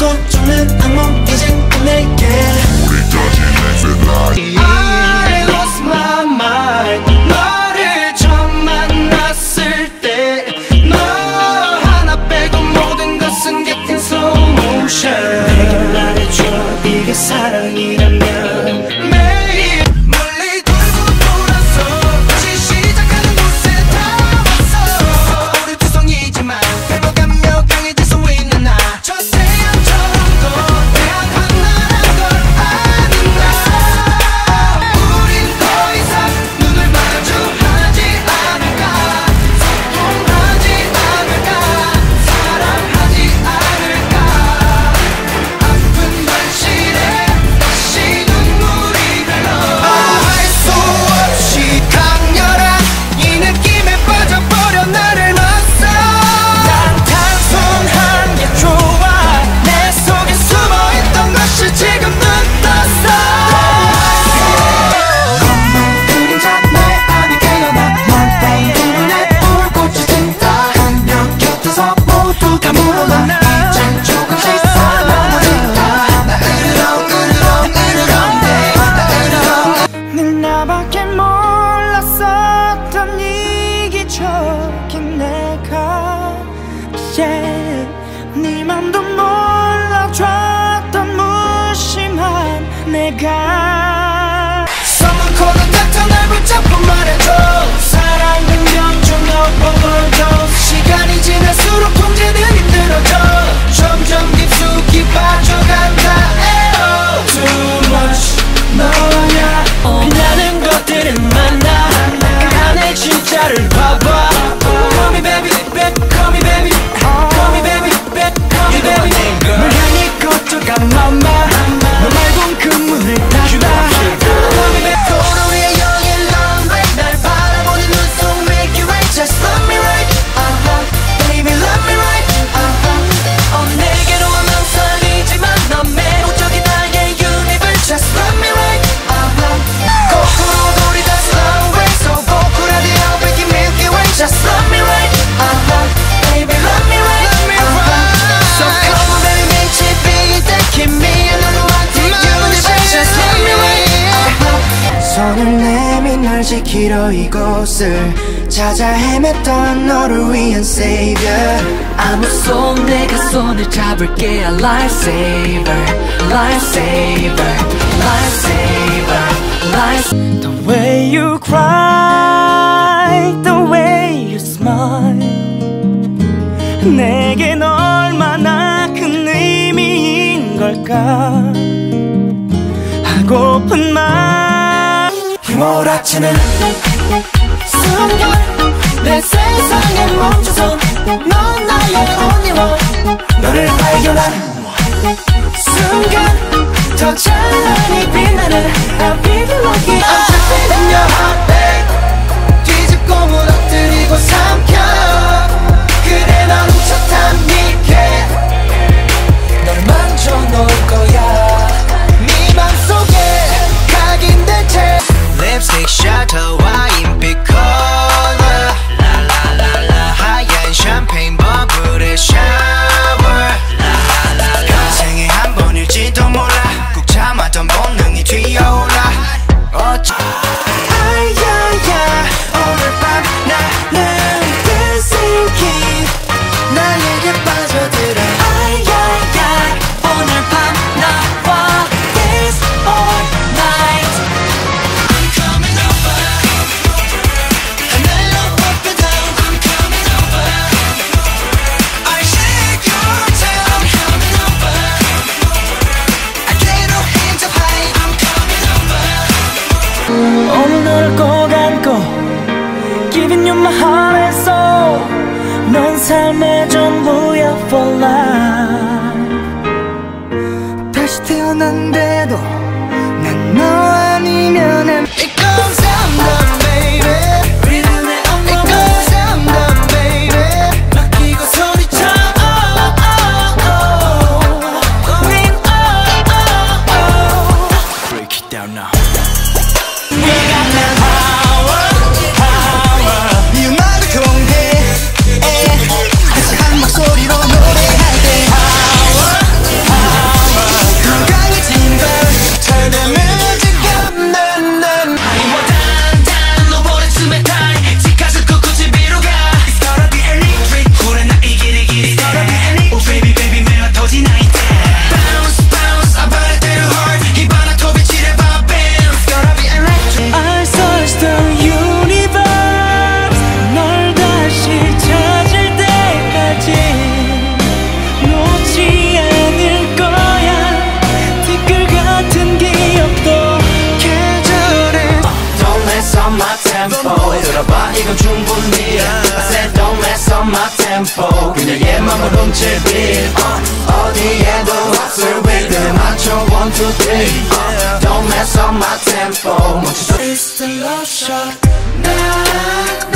걷고 쫓는 악몽 이젠 끝낼게. 우리까지 make 없었던 이기적인 내가 yeah. 네 맘도 몰라줬던 무심한 내가 썩은 코는 같아 날 붙잡고 말해줘 사랑은 영주 no o v 시간이 지날수록 통제는 힘들어져 점점 손을 내민 널 지키러 이곳을 찾아 헤맸던 너를 위한 savior 아무 손 내가 손을 잡을게 lifesaver lifesaver lifesaver life The way you cry The way you smile 내겐 얼마나 큰 의미인 걸까 몰아치는 순간 내 세상에 멈춰선 넌 나의 only one 너를 발견한 순간 저 찬란히 빛나는 I'll be the lucky I'm trapped in your heart 삶의 전부야 for life 다시 태어난데도 난 너 아니면 안 It goes on the oh, oh, oh. Now. 내가 난 show you 분분해 I said don't mess up my tempo. 그녀의 맘을 움찔빛 uh, 어디에도 왔을 때 맞춰 one two three uh, don't mess up my tempo. It's the love shot. Now